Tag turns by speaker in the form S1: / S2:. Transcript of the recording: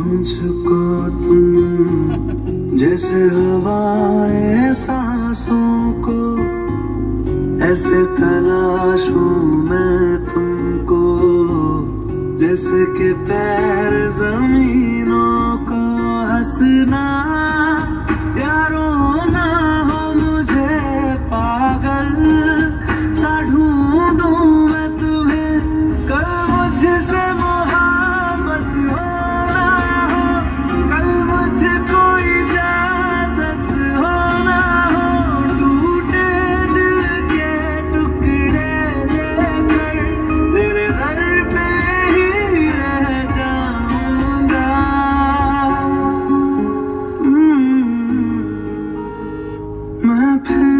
S1: मुझको तुम जैसे हवाए सांसों को, ऐसे तलाशू मैं तुमको, जैसे के पैर जमीनों को हंसना past.